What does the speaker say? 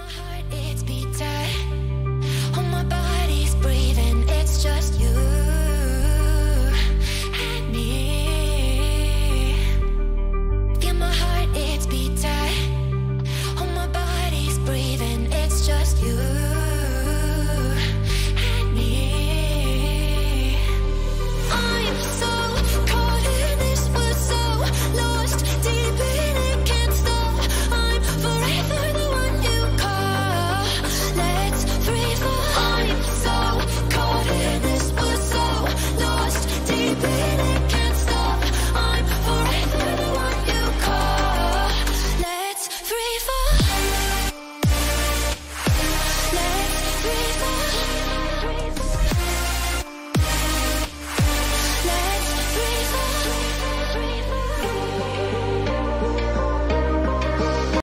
my heart.